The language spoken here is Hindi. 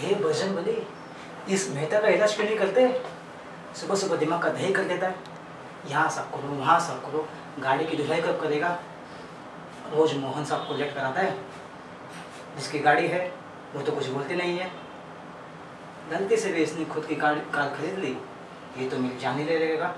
हे बजरंग बली, इस मेहता का इलाज क्यों नहीं करते? सुबह सुबह दिमाग का दही कर देता है। यहाँ सब करो, वहाँ सब करो, गाड़ी की धुलाई कब करेगा? रोज मोहन साहब को लेट कराता है। जिसकी गाड़ी है, वो तो कुछ बोलती नहीं है। गलती से भी इसने खुद की कार कार खरीद ली, ये तो मेरी जान ही ले लेगा।